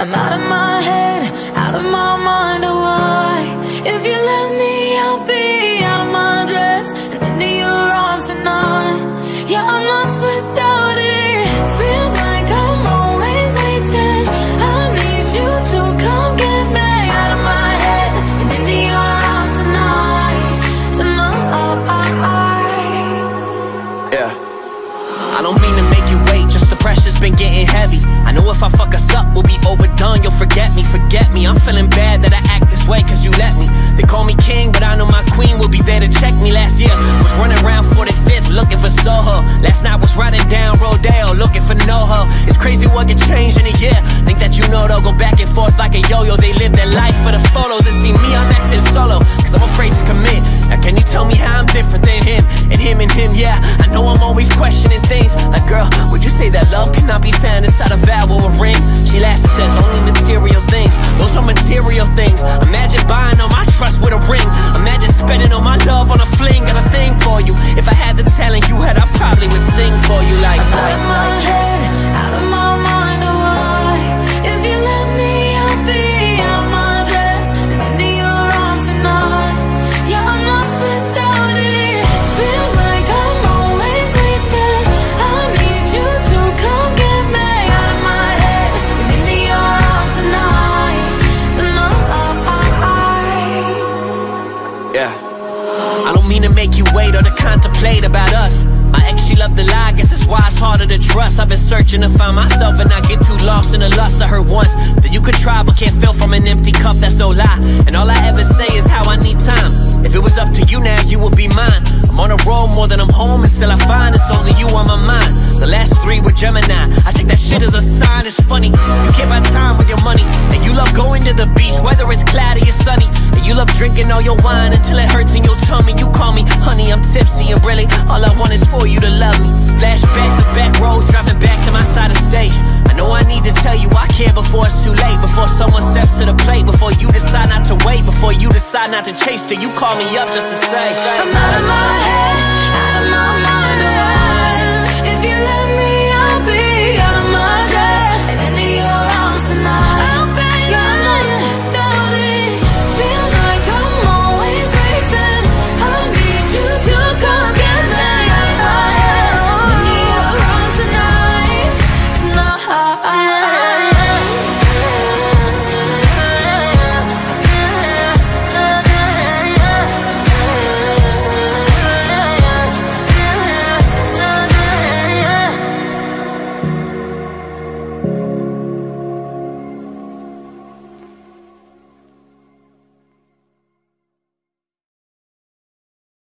I'm out of my head, out of my mind, oh why? If you let me, I'll be out of my dress and into your arms tonight. Yeah, I'm lost without it. Feels like I'm always waiting. I need you to come get me out of my head and into your arms tonight. Tonight. Yeah. I don't mean to make you wait, just the pressure's been getting heavy. I know if I fuck us up. You'll forget me, forget me. I'm feeling bad that I act this way, cause you let me. They call me king, but I know my queen will be there to check me. Last year was running around 45th, looking for Soho. Last night was riding down Rodeo, looking for NoHo. It's crazy what can change in a year. Think that you know they'll go back and forth like a yo yo. They live their life for the photos and see me, I'm acting solo. Cause I'm afraid to commit. Now, can you tell me how I'm different be a vow or a ring? She laughs and says only material things. Those are material things. Imagine buying all my trust with a ring. Imagine spending all my love on a fling. Got a thing for you. If I had the talent you had, I probably would sing for you like. I'm I don't mean to make you wait or to contemplate about us. My ex, she loved to lie, guess that's why it's harder to trust. I've been searching to find myself and I get too lost in the lust. I heard once that you could try but can't fill from an empty cup, that's no lie. And all I ever say is how I need time. If it was up to you now, you would be mine. I'm on a roll more than I'm home, and still I find it's only you on my mind. The last three were Gemini. I take that shit as a sign, it's funny. You can't buy time with your money. And you love going to the beach, whether it's cloudy love drinking all your wine until it hurts in your tummy. You call me honey, I'm tipsy, and really all I want is for you to love me. Flashbacks of back roads, driving back to my side of state. I know I need to tell you I care before it's too late. Before someone steps to the plate, before you decide not to wait, before you decide not to chase, till you call me up just to say. I'm out of my head,